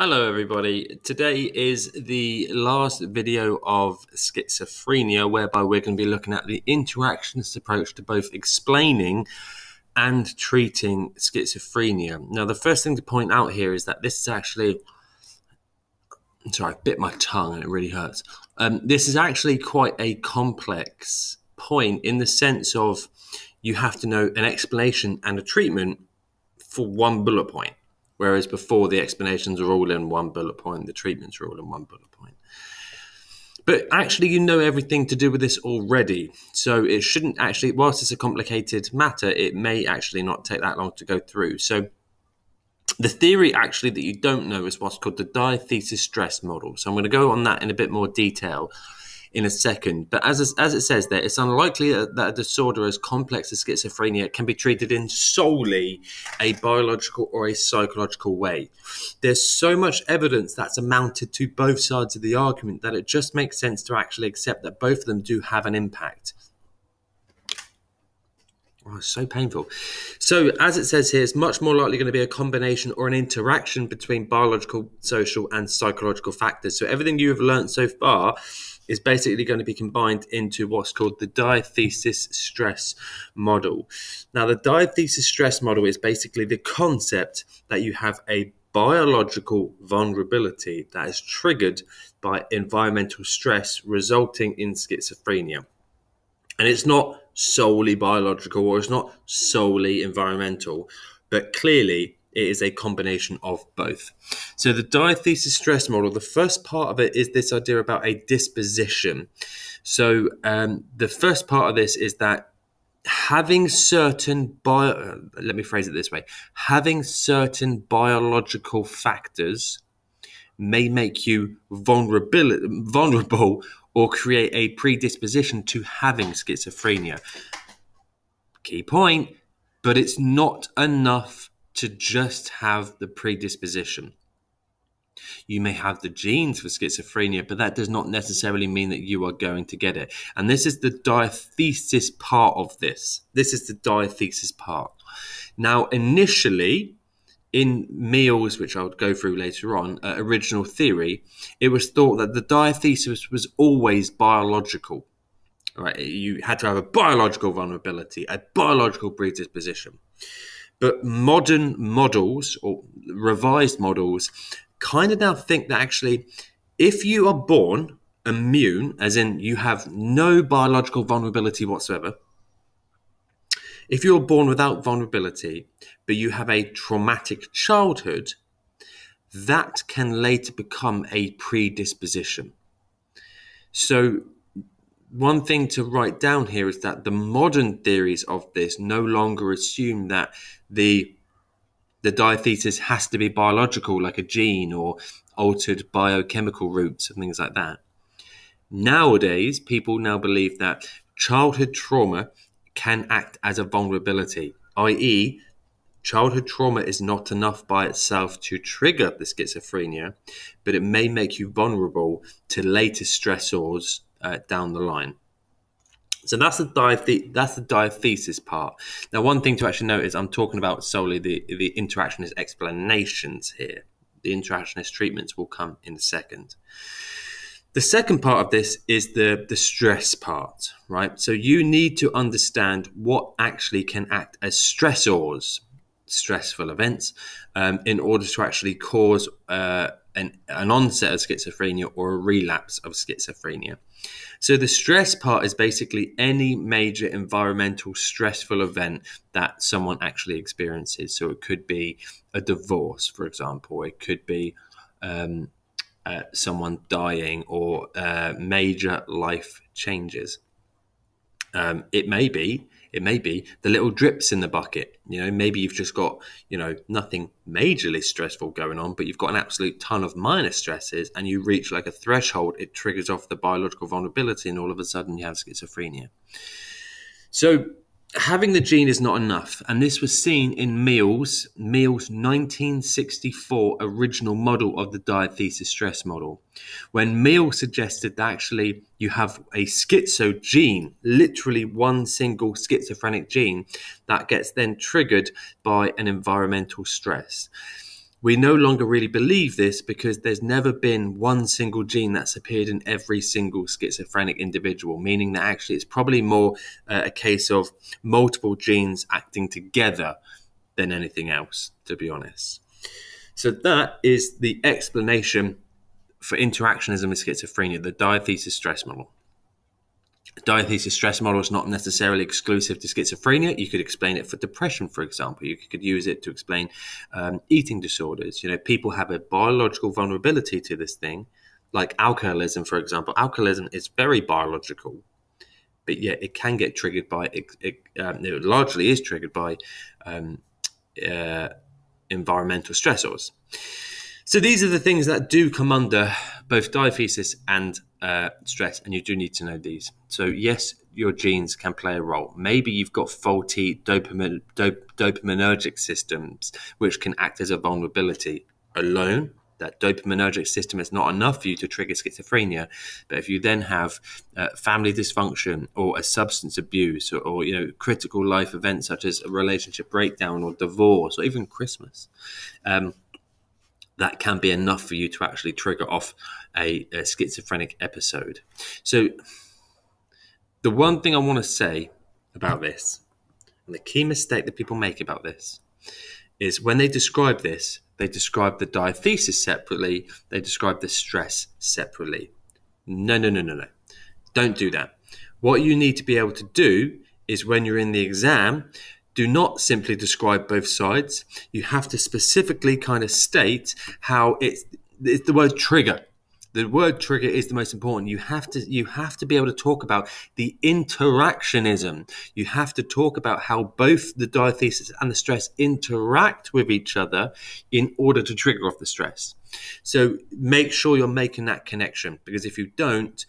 Hello, everybody. Today is the last video of schizophrenia, whereby we're going to be looking at the interactionist approach to both explaining and treating schizophrenia. Now, the first thing to point out here is that this is actually. I'm Sorry, I bit my tongue and it really hurts. Um, this is actually quite a complex point in the sense of you have to know an explanation and a treatment for one bullet point. Whereas before, the explanations are all in one bullet point, the treatments are all in one bullet point. But actually, you know everything to do with this already. So it shouldn't actually, whilst it's a complicated matter, it may actually not take that long to go through. So the theory actually that you don't know is what's called the diathesis stress model. So I'm going to go on that in a bit more detail in a second. But as, as it says there, it's unlikely that a disorder as complex as schizophrenia can be treated in solely a biological or a psychological way. There's so much evidence that's amounted to both sides of the argument that it just makes sense to actually accept that both of them do have an impact. Oh, so painful. So, as it says here, it's much more likely going to be a combination or an interaction between biological, social, and psychological factors. So, everything you have learned so far is basically going to be combined into what's called the diathesis stress model. Now, the diathesis stress model is basically the concept that you have a biological vulnerability that is triggered by environmental stress resulting in schizophrenia. And it's not solely biological or it's not solely environmental, but clearly it is a combination of both. So, the diathesis stress model, the first part of it is this idea about a disposition. So, um, the first part of this is that having certain bio, let me phrase it this way having certain biological factors may make you vulnerable, vulnerable or create a predisposition to having schizophrenia. Key point, but it's not enough to just have the predisposition. You may have the genes for schizophrenia, but that does not necessarily mean that you are going to get it. And this is the diathesis part of this. This is the diathesis part. Now, initially, in Meehl's, which I'll go through later on, uh, original theory, it was thought that the diathesis was always biological. Right, you had to have a biological vulnerability, a biological predisposition. But modern models or revised models kind of now think that actually, if you are born immune, as in you have no biological vulnerability whatsoever, if you're born without vulnerability, but you have a traumatic childhood, that can later become a predisposition. So one thing to write down here is that the modern theories of this no longer assume that the the diathesis has to be biological, like a gene or altered biochemical routes and things like that. Nowadays, people now believe that childhood trauma can act as a vulnerability, i.e., childhood trauma is not enough by itself to trigger the schizophrenia, but it may make you vulnerable to later stressors uh, down the line. So that's the diathe- that's the diathesis part. Now, one thing to actually note is I'm talking about solely the the interactionist explanations here. The interactionist treatments will come in a second. The second part of this is the the stress part, right? So you need to understand what actually can act as stressors, stressful events, um, in order to actually cause uh, an, an onset of schizophrenia or a relapse of schizophrenia. So the stress part is basically any major environmental stressful event that someone actually experiences. So it could be a divorce, for example. It could be um, uh, someone dying or uh, major life changes. Um, it may be it may be the little drips in the bucket. You know, maybe you've just got, you know, nothing majorly stressful going on, but you've got an absolute ton of minor stresses and you reach like a threshold, it triggers off the biological vulnerability and all of a sudden you have schizophrenia. So having the gene is not enough, and this was seen in Meehl's Meehl's 1964 original model of the diathesis stress model, when Meehl suggested that actually you have a schizo gene, literally one single schizophrenic gene, that gets then triggered by an environmental stress. We no longer really believe this because there's never been one single gene that's appeared in every single schizophrenic individual, meaning that actually it's probably more uh, a case of multiple genes acting together than anything else, to be honest. So that is the explanation for interactionism with schizophrenia, the diathesis stress model. Diathesis stress model is not necessarily exclusive to schizophrenia. You could explain it for depression, for example. You could use it to explain um, eating disorders. You know, people have a biological vulnerability to this thing, like alcoholism, for example. Alcoholism is very biological, but yet it can get triggered by it. It, um, it largely is triggered by um, uh, environmental stressors. So these are the things that do come under both diathesis and uh, stress, and you do need to know these. So yes, your genes can play a role. Maybe you've got faulty dopamine, dop, dopaminergic systems, which can act as a vulnerability alone. That dopaminergic system is not enough for you to trigger schizophrenia. But if you then have uh, family dysfunction or a substance abuse or, or, you know critical life events such as a relationship breakdown or divorce or even Christmas, um, that can be enough for you to actually trigger off a, a schizophrenic episode. So, the one thing I want to say about this, and the key mistake that people make about this, is when they describe this, they describe the diathesis separately, they describe the stress separately. No, no, no, no, no. Don't do that. What you need to be able to do is when you're in the exam, do not simply describe both sides. You have to specifically kind of state how it's, it's the word trigger. The word trigger is the most important. You have to you have to be able to talk about the interactionism. You have to talk about how both the diathesis and the stress interact with each other in order to trigger off the stress. So make sure you're making that connection because if you don't,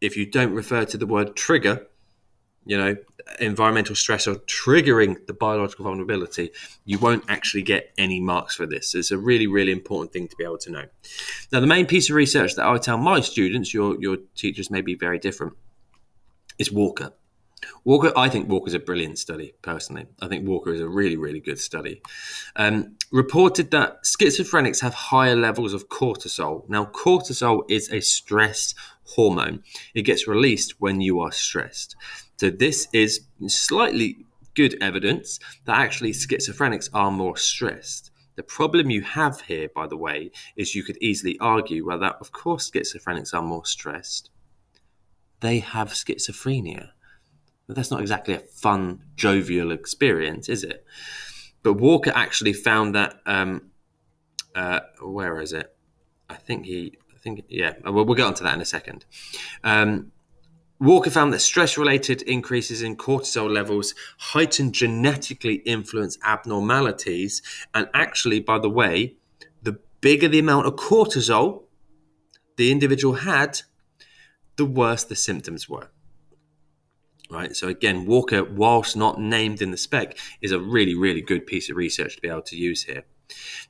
if you don't refer to the word trigger you know, environmental stress or triggering the biological vulnerability, you won't actually get any marks for this. It's a really, really important thing to be able to know. Now, the main piece of research that I tell my students, your your teachers may be very different, is Walker. Walker, I think Walker is a brilliant study. Personally, I think Walker is a really, really good study. Um, reported that schizophrenics have higher levels of cortisol. Now, cortisol is a stress hormone. It gets released when you are stressed. So this is slightly good evidence that actually schizophrenics are more stressed. The problem you have here, by the way, is you could easily argue, well, that of course schizophrenics are more stressed. They have schizophrenia. But that's not exactly a fun, jovial experience, is it? But Walker actually found that. Um, uh, where is it? I think he. Think yeah. Well, we'll get onto that in a second. Um, Walker found that stress related increases in cortisol levels heighten genetically influenced abnormalities. And actually, by the way, the bigger the amount of cortisol the individual had, the worse the symptoms were. Right. So, again, Walker, whilst not named in the spec, is a really, really good piece of research to be able to use here.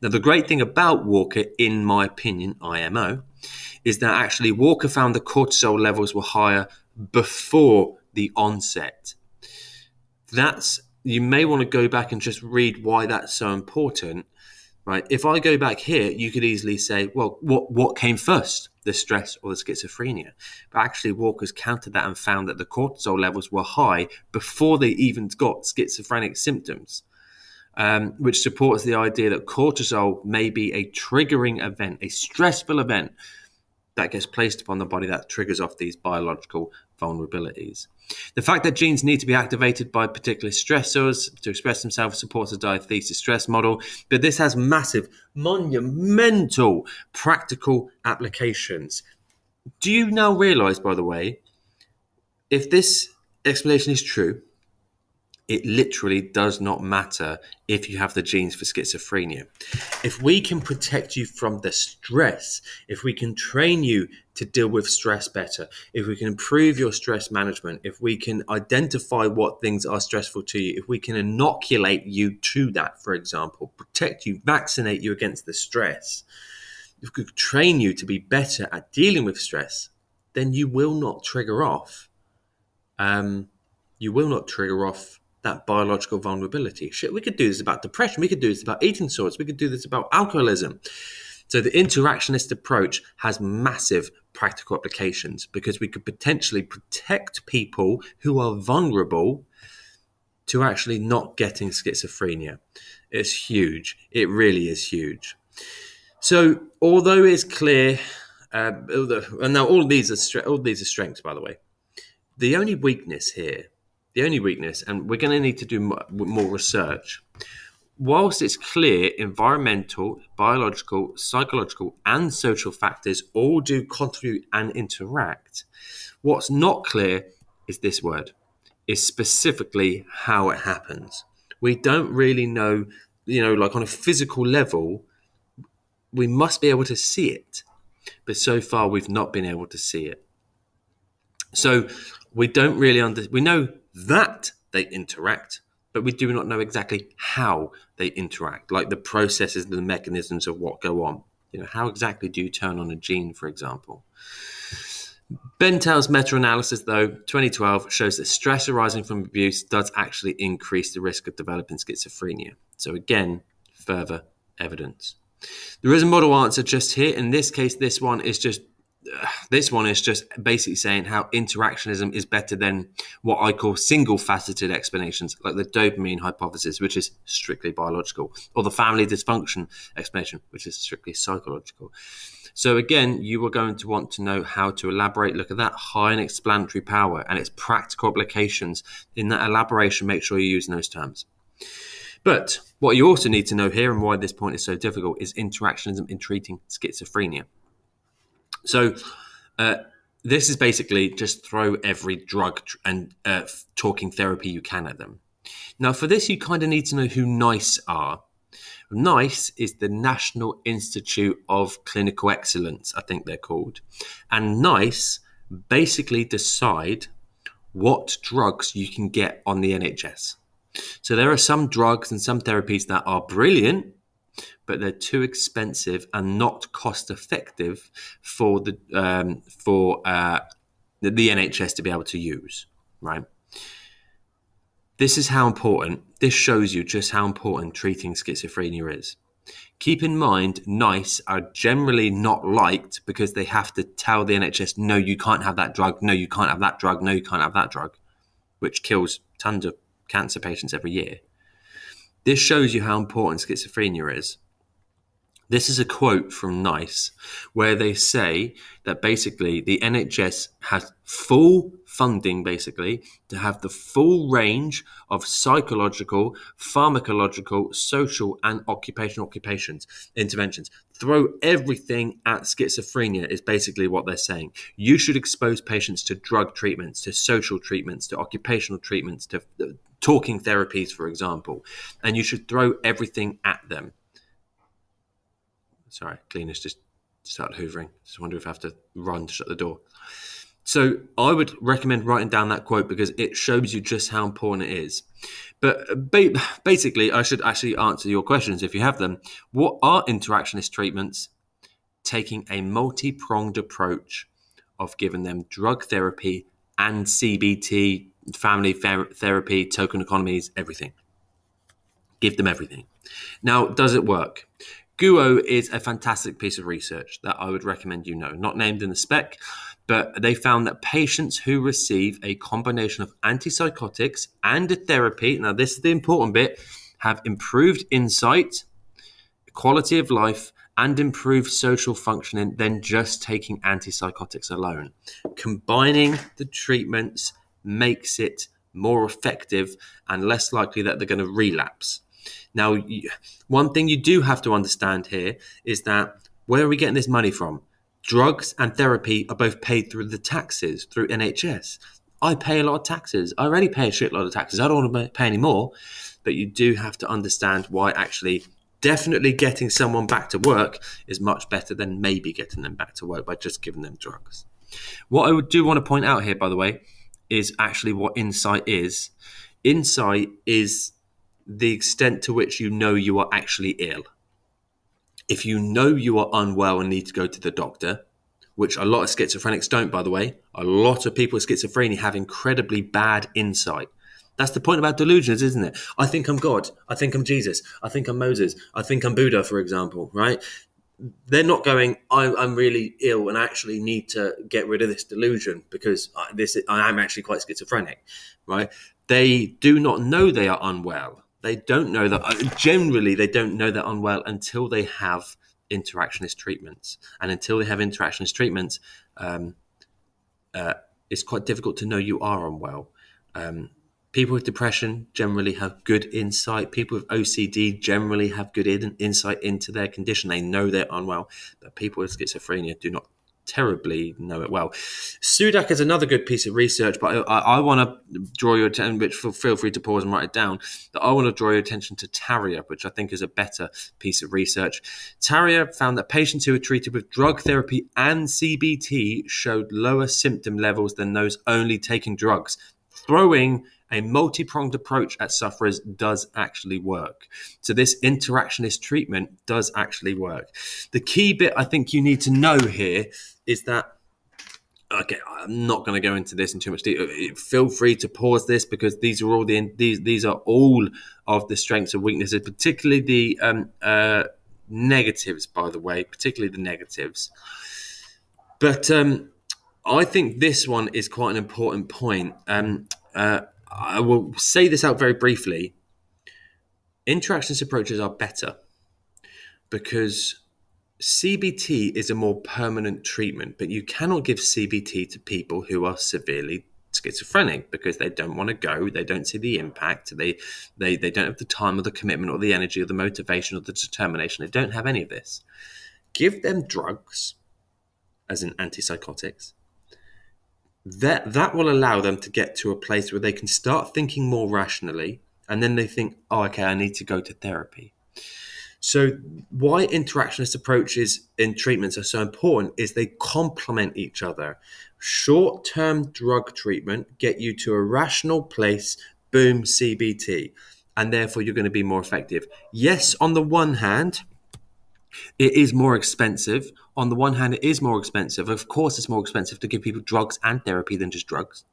Now, the great thing about Walker, in my opinion, IMO, is that actually Walker found the cortisol levels were higher before the onset. That's you may want to go back and just read why that's so important, right? If I go back here, you could easily say, well, what what came first, the stress or the schizophrenia? But actually, Walker's countered that and found that the cortisol levels were high before they even got schizophrenic symptoms. Um, which supports the idea that cortisol may be a triggering event, a stressful event that gets placed upon the body that triggers off these biological vulnerabilities. The fact that genes need to be activated by particular stressors to express themselves supports a diathesis stress model, but this has massive, monumental practical applications. Do you now realize, by the way, if this explanation is true, it literally does not matter if you have the genes for schizophrenia. If we can protect you from the stress, if we can train you to deal with stress better, if we can improve your stress management, if we can identify what things are stressful to you, if we can inoculate you to that, for example, protect you, vaccinate you against the stress, if we could train you to be better at dealing with stress, then you will not trigger off. Um, you will not trigger off that biological vulnerability. Shit, we could do this about depression. We could do this about eating disorders. We could do this about alcoholism. So the interactionist approach has massive practical applications because we could potentially protect people who are vulnerable to actually not getting schizophrenia. It's huge. It really is huge. So although it's clear, uh, and now all these are all these are strengths, by the way. The only weakness here, the only weakness, and we're going to need to do more research. Whilst it's clear environmental, biological, psychological, and social factors all do contribute and interact, what's not clear is this word is specifically how it happens. We don't really know, you know, like on a physical level, we must be able to see it. But so far, we've not been able to see it. So we don't really under we know that they interact, but we do not know exactly how they interact, like the processes and the mechanisms of what go on. You know, how exactly do you turn on a gene, for example? Bentall's meta-analysis, though, 2012, shows that stress arising from abuse does actually increase the risk of developing schizophrenia. So again, further evidence. There is a model answer just here. In this case, this one is just this one is just basically saying how interactionism is better than what I call single faceted explanations, like the dopamine hypothesis, which is strictly biological, or the family dysfunction explanation, which is strictly psychological. So again, you are going to want to know how to elaborate. Look at that high and explanatory power and its practical applications. In that elaboration, make sure you're using those terms. But what you also need to know here, and why this point is so difficult, is interactionism in treating schizophrenia. So, uh, this is basically just throw every drug and uh, talking therapy you can at them. Now, for this, you kind of need to know who NICE are NICE is the National Institute of Clinical Excellence, I think they're called. And NICE basically decide what drugs you can get on the NHS. So there are some drugs and some therapies that are brilliant, but they're too expensive and not cost effective for the um, for uh, the, the NHS to be able to use, right? This is how important, this shows you just how important treating schizophrenia is. Keep in mind, NICE are generally not liked because they have to tell the NHS, no, you can't have that drug, no, you can't have that drug, no, you can't have that drug, which kills tons of cancer patients every year. This shows you how important schizophrenia is. This is a quote from NICE where they say that basically the NHS has full funding, basically, to have the full range of psychological, pharmacological, social, and occupational occupations interventions. Throw everything at schizophrenia, is basically what they're saying. You should expose patients to drug treatments, to social treatments, to occupational treatments, to uh, talking therapies, for example, and you should throw everything at them Sorry, cleaners just start hoovering. Just wonder if I have to run to shut the door. So I would recommend writing down that quote because it shows you just how important it is. But uh, basically, I should actually answer your questions if you have them. What are interactionist treatments? Taking a multi pronged approach of giving them drug therapy and CBT, family therapy, token economies, everything. Give them everything. Now, does it work? Guo is a fantastic piece of research that I would recommend you know. Not named in the spec, but they found that patients who receive a combination of antipsychotics and a therapy, now this is the important bit, have improved insight, quality of life, and improved social functioning than just taking antipsychotics alone. Combining the treatments makes it more effective and less likely that they're going to relapse. Now, one thing you do have to understand here is that where are we getting this money from? Drugs and therapy are both paid through the taxes, through NHS. I pay a lot of taxes. I already pay a shitload of taxes. I don't want to pay any more. But you do have to understand why actually definitely getting someone back to work is much better than maybe getting them back to work by just giving them drugs. What I would do want to point out here, by the way, is actually what insight is. Insight is the extent to which you know you are actually ill. If you know you are unwell and need to go to the doctor, which a lot of schizophrenics don't, by the way, a lot of people with schizophrenia have incredibly bad insight. That's the point about delusions, isn't it? I think I'm God. I think I'm Jesus. I think I'm Moses. I think I'm Buddha, for example, right? They're not going. I'm, I'm really ill and I actually need to get rid of this delusion because I, this I am actually quite schizophrenic, right? They do not know they are unwell. They don't know that. Uh, generally, they don't know they're unwell until they have interactionist treatments, and until they have interactionist treatments, um, uh, it's quite difficult to know you are unwell. Um, people with depression generally have good insight. People with OCD generally have good in, insight into their condition. They know they're unwell, but people with schizophrenia do not terribly know it well. Sudak is another good piece of research, but I, I want to draw your attention, which feel free to pause and write it down, that I want to draw your attention to Tarrier, which I think is a better piece of research. Tarrier found that patients who were treated with drug therapy and CBT showed lower symptom levels than those only taking drugs, throwing a multi pronged approach at sufferers does actually work. So, this interactionist treatment does actually work. The key bit I think you need to know here is that. Okay, I'm not going to go into this in too much detail. Feel free to pause this because these are all the these these are all of the strengths and weaknesses, particularly the um, uh, negatives. By the way, particularly the negatives. But um, I think this one is quite an important point. Um, uh, I will say this out very briefly. Interactionist approaches are better because CBT is a more permanent treatment, but you cannot give CBT to people who are severely schizophrenic because they don't want to go, they don't see the impact, they, they, they don't have the time or the commitment or the energy or the motivation or the determination. They don't have any of this. Give them drugs, as in antipsychotics, that that will allow them to get to a place where they can start thinking more rationally and then they think oh okay i need to go to therapy so why interactionist approaches in treatments are so important is they complement each other short-term drug treatment get you to a rational place boom cbt and therefore you're going to be more effective yes on the one hand it is more expensive. On the one hand, it is more expensive. Of course, it's more expensive to give people drugs and therapy than just drugs.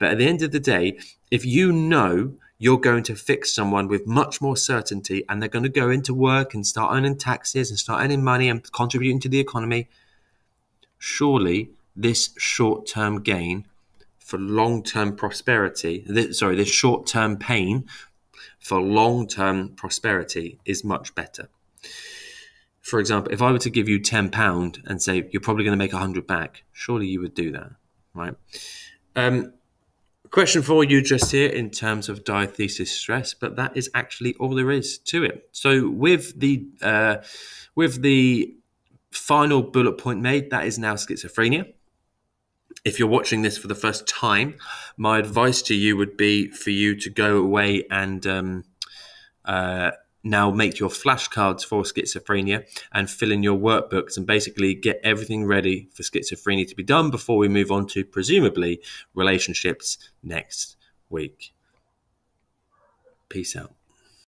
But at the end of the day, if you know you're going to fix someone with much more certainty and they're going to go into work and start earning taxes and start earning money and contributing to the economy, surely this short term gain for long term prosperity, this, sorry, this short term pain for long term prosperity is much better for example, if I were to give you ten pound and say you're probably going to make a hundred back, surely you would do that, right? Um, question for you just here in terms of diathesis stress, but that is actually all there is to it. So with the uh, with the final bullet point made, that is now schizophrenia. If you're watching this for the first time, my advice to you would be for you to go away and um, uh, now make your flashcards for schizophrenia and fill in your workbooks and basically get everything ready for schizophrenia to be done before we move on to presumably relationships next week. Peace out.